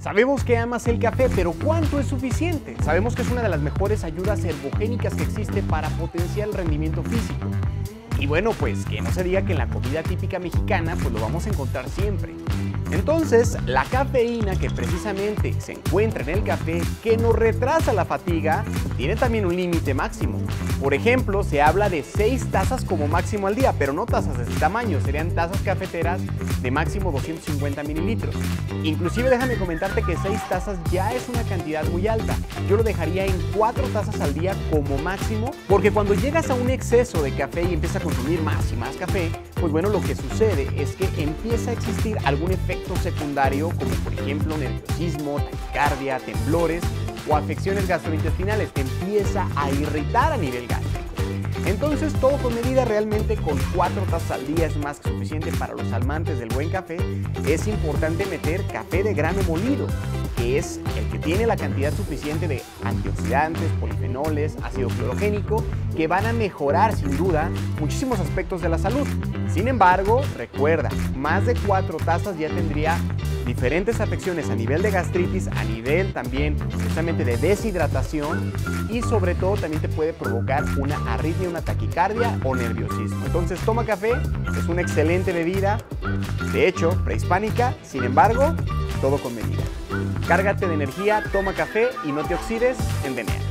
Sabemos que amas el café, pero ¿cuánto es suficiente? Sabemos que es una de las mejores ayudas ergogénicas que existe para potenciar el rendimiento físico. Y bueno, pues que no se diga que en la comida típica mexicana pues lo vamos a encontrar siempre. Entonces, la cafeína que precisamente se encuentra en el café, que nos retrasa la fatiga, tiene también un límite máximo. Por ejemplo, se habla de 6 tazas como máximo al día, pero no tazas de ese tamaño, serían tazas cafeteras de máximo 250 mililitros. Inclusive déjame comentarte que 6 tazas ya es una cantidad muy alta. Yo lo dejaría en 4 tazas al día como máximo, porque cuando llegas a un exceso de café y empiezas a consumir más y más café, pues bueno, lo que sucede es que empieza a existir algún efecto secundario, como por ejemplo nerviosismo, taquicardia, temblores o afecciones gastrointestinales, que empieza a irritar a nivel gástrico. Entonces, todo con medida realmente con cuatro tazas al día es más que suficiente para los amantes del buen café. Es importante meter café de grano molido, que es el que tiene la cantidad suficiente de antioxidantes, polifenoles, ácido clorogénico, que van a mejorar sin duda muchísimos aspectos de la salud. Sin embargo, recuerda, más de cuatro tazas ya tendría diferentes afecciones a nivel de gastritis, a nivel también justamente de deshidratación y sobre todo también te puede provocar una arritmia, una taquicardia o nerviosismo. Entonces toma café, es una excelente bebida, de hecho prehispánica, sin embargo, todo con medida. Cárgate de energía, toma café y no te oxides en veneno.